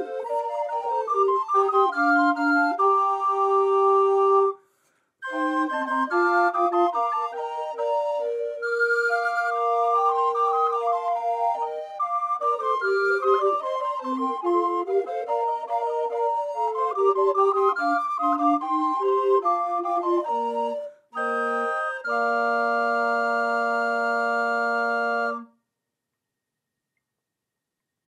Woo!